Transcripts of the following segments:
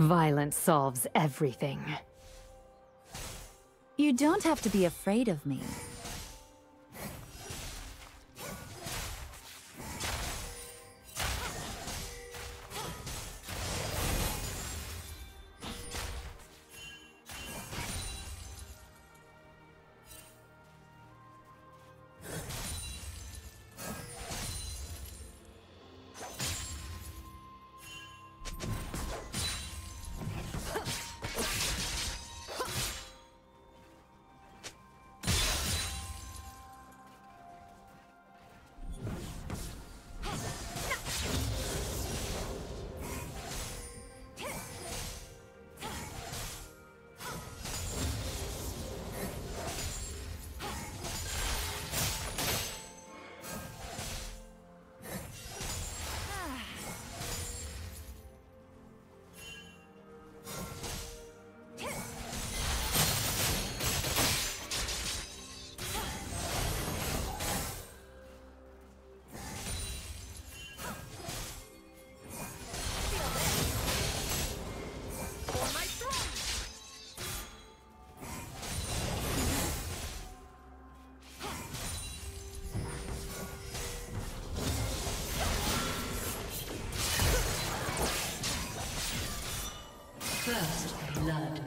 Violence solves everything. You don't have to be afraid of me. First blood.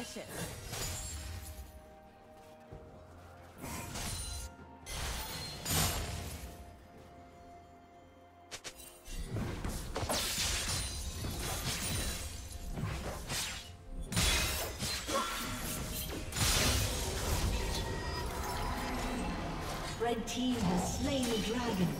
Delicious. Red team has slain the dragon.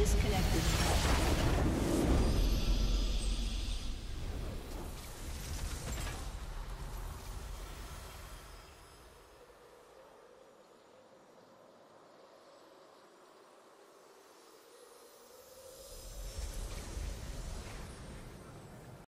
Disconnected.